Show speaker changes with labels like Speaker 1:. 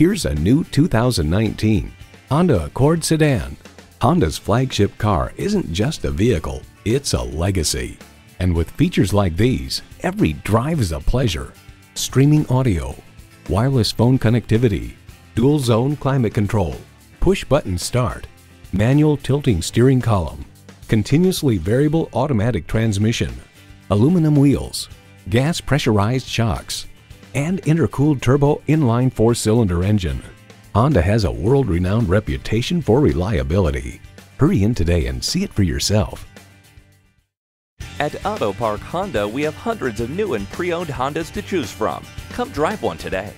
Speaker 1: Here's a new 2019 Honda Accord sedan. Honda's flagship car isn't just a vehicle, it's a legacy. And with features like these, every drive is a pleasure. Streaming audio, wireless phone connectivity, dual zone climate control, push button start, manual tilting steering column, continuously variable automatic transmission, aluminum wheels, gas pressurized shocks, and intercooled turbo inline four-cylinder engine. Honda has a world-renowned reputation for reliability. Hurry in today and see it for yourself.
Speaker 2: At Auto Park Honda, we have hundreds of new and pre-owned Hondas to choose from. Come drive one today.